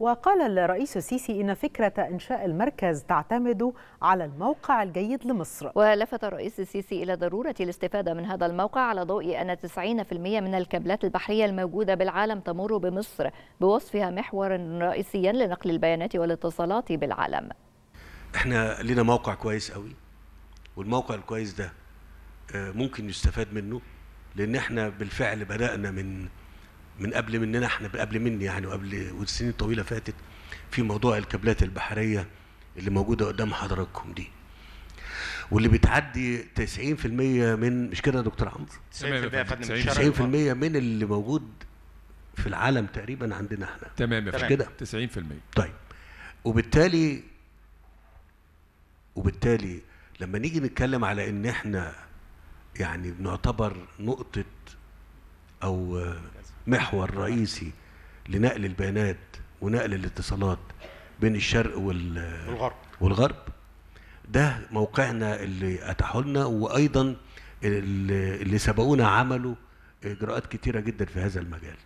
وقال الرئيس السيسي إن فكرة إنشاء المركز تعتمد على الموقع الجيد لمصر. ولفت الرئيس السيسي إلى ضرورة الاستفادة من هذا الموقع على ضوء أن 90% من الكابلات البحرية الموجودة بالعالم تمر بمصر بوصفها محورا رئيسيا لنقل البيانات والاتصالات بالعالم. إحنا لنا موقع كويس قوي والموقع الكويس ده ممكن يستفاد منه لأن إحنا بالفعل بدأنا من من قبل مننا إحنا قبل مني يعني وقبل والسنين طويله فاتت في موضوع الكابلات البحرية اللي موجودة قدام حضراتكم دي. واللي بتعدي 90% من مش كده يا دكتور عمرو؟ 90% من اللي موجود في العالم تقريبا عندنا إحنا. تمام مش كده؟ 90% طيب. وبالتالي وبالتالي لما نيجي نتكلم على إن إحنا يعني بنعتبر نقطة أو محور رئيسي لنقل البيانات ونقل الاتصالات بين الشرق والغرب. والغرب. ده موقعنا اللي اتاحوا لنا وأيضا اللي سبقونا عملوا إجراءات كتيرة جدا في هذا المجال.